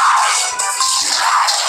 Never